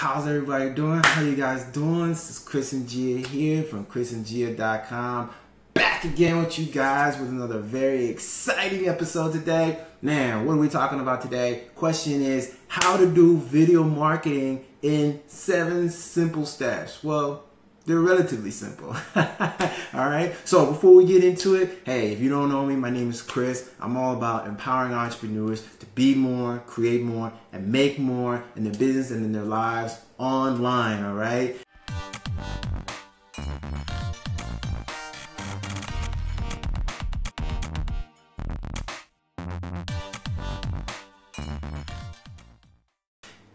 how's everybody doing? How you guys doing? This is Chris Njigha here from chrisnjigha.com. Back again with you guys with another very exciting episode today. Now, what are we talking about today? Question is how to do video marketing in seven simple steps. Well, they're relatively simple. all right. So before we get into it, hey, if you don't know me, my name is Chris. I'm all about empowering entrepreneurs to be more, create more, and make more in their business and in their lives online. All right.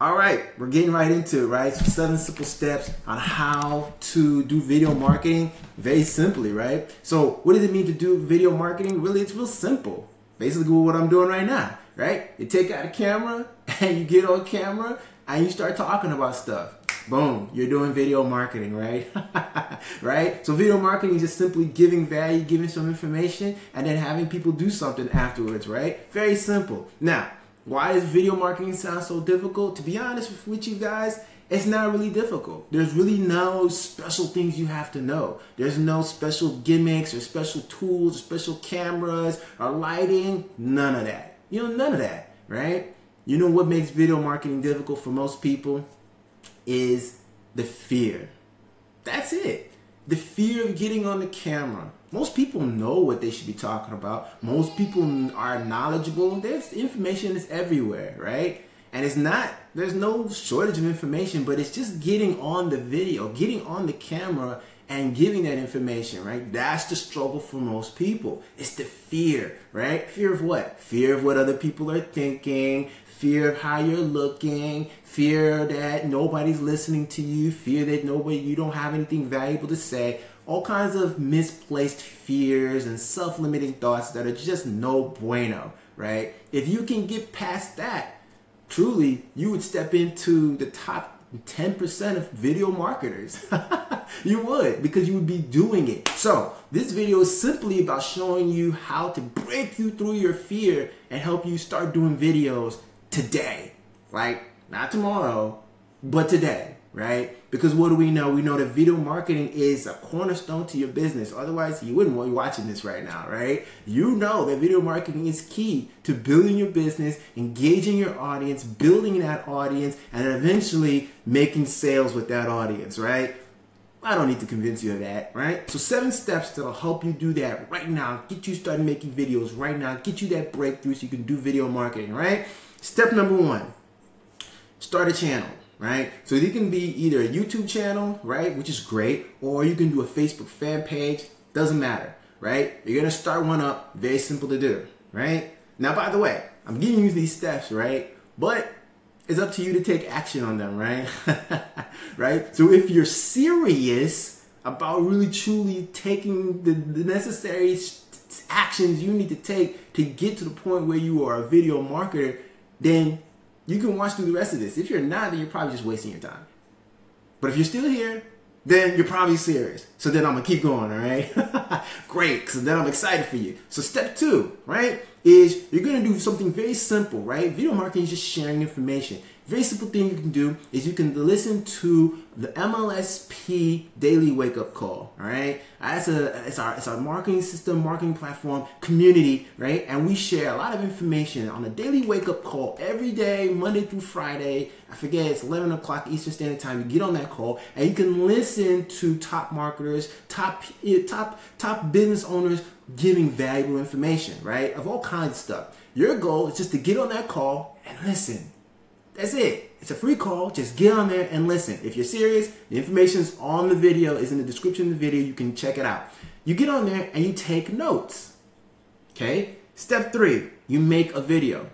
All right, we're getting right into it, right? So seven simple steps on how to do video marketing very simply, right? So what does it mean to do video marketing? Really, it's real simple. Basically what I'm doing right now, right? You take out a camera and you get on camera and you start talking about stuff. Boom, you're doing video marketing, right? right? So video marketing is just simply giving value, giving some information, and then having people do something afterwards, right? Very simple. Now, why does video marketing sound so difficult? To be honest with you guys, it's not really difficult. There's really no special things you have to know. There's no special gimmicks or special tools or special cameras or lighting. None of that. You know, none of that, right? You know what makes video marketing difficult for most people is the fear. That's it. The fear of getting on the camera, most people know what they should be talking about. Most people are knowledgeable. There's information is everywhere, right? And it's not, there's no shortage of information, but it's just getting on the video, getting on the camera and giving that information, right? That's the struggle for most people. It's the fear, right? Fear of what? Fear of what other people are thinking, fear of how you're looking, fear that nobody's listening to you, fear that nobody, you don't have anything valuable to say all kinds of misplaced fears and self limiting thoughts that are just no bueno, right? If you can get past that, truly, you would step into the top 10% of video marketers. you would because you would be doing it. So, this video is simply about showing you how to break you through your fear and help you start doing videos today. right? not tomorrow, but today right? Because what do we know? We know that video marketing is a cornerstone to your business. Otherwise, you wouldn't be watching this right now, right? You know that video marketing is key to building your business, engaging your audience, building that audience, and eventually making sales with that audience, right? I don't need to convince you of that, right? So seven steps that'll help you do that right now. Get you started making videos right now. Get you that breakthrough so you can do video marketing, right? Step number one, start a channel right? So you can be either a YouTube channel, right, which is great, or you can do a Facebook fan page, doesn't matter, right? You're gonna start one up, very simple to do, right? Now, by the way, I'm giving you these steps, right? But it's up to you to take action on them, right? right? So if you're serious about really truly taking the, the necessary actions you need to take to get to the point where you are a video marketer, then you can watch through the rest of this. If you're not, then you're probably just wasting your time. But if you're still here, then you're probably serious. So then I'm gonna keep going, all right? Great, so then I'm excited for you. So step two, right, is you're gonna do something very simple, right? Video marketing is just sharing information. Very simple thing you can do is you can listen to the MLSP daily wake up call. All right, that's a it's our it's our marketing system, marketing platform, community, right? And we share a lot of information on a daily wake up call every day, Monday through Friday. I forget it's 11 o'clock Eastern Standard Time. You get on that call and you can listen to top marketers, top eh, top top business owners giving valuable information, right? Of all kinds of stuff. Your goal is just to get on that call and listen that's it. It's a free call. Just get on there and listen. If you're serious, the information is on the video, is in the description of the video. You can check it out. You get on there and you take notes. Okay? Step three, you make a video.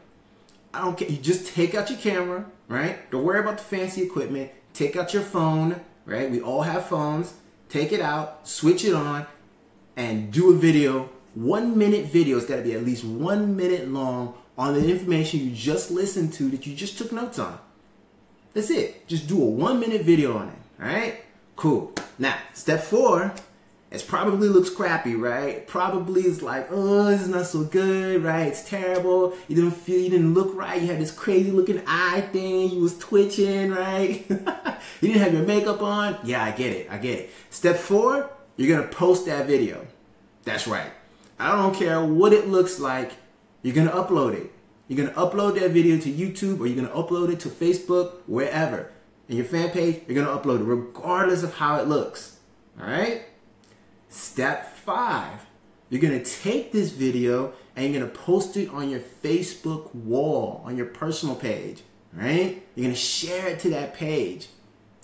I don't care. You just take out your camera, right? Don't worry about the fancy equipment. Take out your phone, right? We all have phones. Take it out, switch it on, and do a video. One minute video. It's got to be at least one minute long on the information you just listened to that you just took notes on. That's it. Just do a one minute video on it. All right? Cool. Now, step four, it probably looks crappy, right? Probably is like, oh, this is not so good, right? It's terrible. You didn't feel, you didn't look right. You had this crazy looking eye thing. You was twitching, right? you didn't have your makeup on? Yeah, I get it. I get it. Step four, you're gonna post that video. That's right. I don't care what it looks like. You're gonna upload it. You're gonna upload that video to YouTube or you're gonna upload it to Facebook, wherever. And your fan page, you're gonna upload it regardless of how it looks. All right? Step five, you're gonna take this video and you're gonna post it on your Facebook wall, on your personal page, right? You're gonna share it to that page.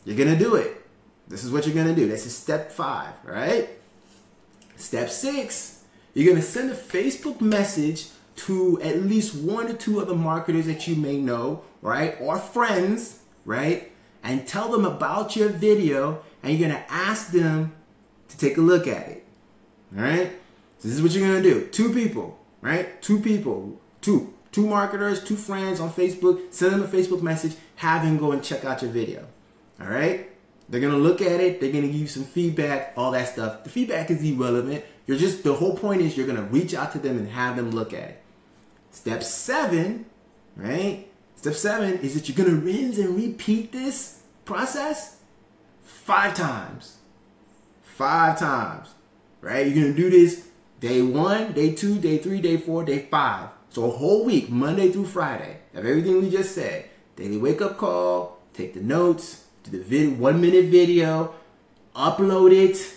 You're gonna do it. This is what you're gonna do. This is step five, right? Step six, you're gonna send a Facebook message to at least one or two other marketers that you may know, right? Or friends, right? And tell them about your video and you're gonna ask them to take a look at it. All right? So this is what you're gonna do. Two people, right? Two people, two, two marketers, two friends on Facebook, send them a Facebook message, have them go and check out your video. All right? They're gonna look at it, they're gonna give you some feedback, all that stuff. The feedback is irrelevant. You're just the whole point is you're gonna reach out to them and have them look at it. Step seven, right? Step seven is that you're gonna rinse and repeat this process five times. Five times. Right? You're gonna do this day one, day two, day three, day four, day five. So a whole week, Monday through Friday, of everything we just said. Daily wake up call, take the notes, the video, one minute video, upload it,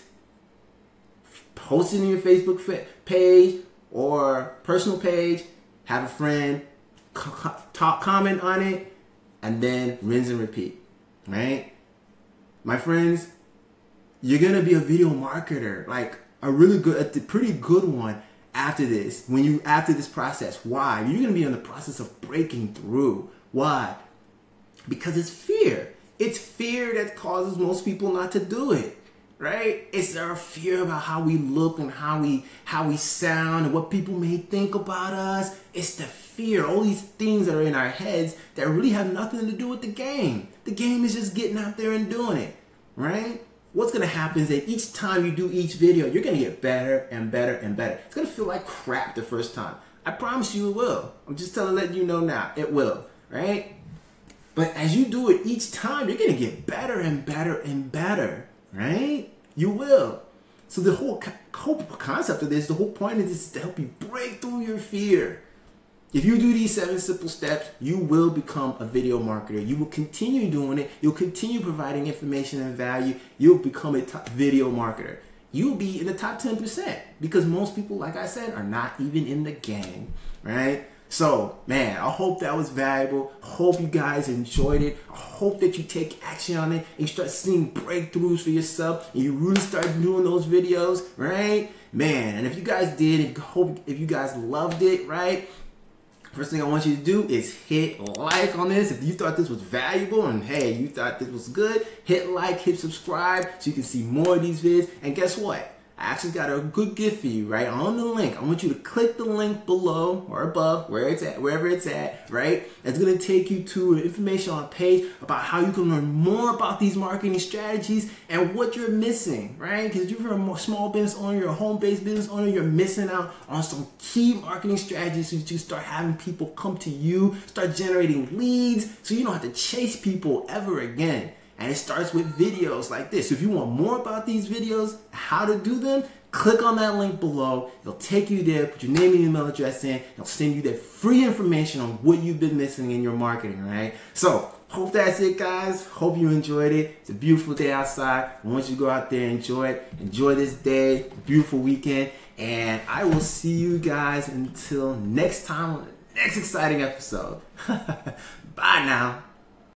post it on your Facebook page or personal page, have a friend talk, comment on it, and then rinse and repeat. Right? My friends, you're gonna be a video marketer, like a really good, a pretty good one after this. When you after this process, why? You're gonna be in the process of breaking through. Why? Because it's fear. It's fear that causes most people not to do it right? It's our fear about how we look and how we how we sound and what people may think about us. It's the fear, all these things that are in our heads that really have nothing to do with the game. The game is just getting out there and doing it, right? What's gonna happen is that each time you do each video, you're gonna get better and better and better. It's gonna feel like crap the first time. I promise you it will. I'm just telling letting you know now, it will, right? But as you do it each time, you're gonna get better and better and better right? You will. So the whole, whole concept of this, the whole point of this is to help you break through your fear. If you do these seven simple steps, you will become a video marketer. You will continue doing it. You'll continue providing information and value. You'll become a top video marketer. You'll be in the top 10% because most people, like I said, are not even in the game, right? So, man, I hope that was valuable. Hope you guys enjoyed it. I hope that you take action on it and you start seeing breakthroughs for yourself and you really start doing those videos, right? Man, and if you guys did, if, hope if you guys loved it, right? First thing I want you to do is hit like on this. If you thought this was valuable and hey, you thought this was good, hit like, hit subscribe so you can see more of these vids. And guess what? I actually got a good gift for you, right? On the link. I want you to click the link below or above, where it's at, wherever it's at, right? It's gonna take you to an information on a page about how you can learn more about these marketing strategies and what you're missing, right? Because if you're a small business owner, you're a home-based business owner, you're missing out on some key marketing strategies so you start having people come to you, start generating leads, so you don't have to chase people ever again. And it starts with videos like this. If you want more about these videos, how to do them, click on that link below. It'll take you there, put your name and email address in. It'll send you that free information on what you've been missing in your marketing, right? So hope that's it, guys. Hope you enjoyed it. It's a beautiful day outside. I want you to go out there and enjoy it. Enjoy this day, beautiful weekend. And I will see you guys until next time on the next exciting episode. Bye now.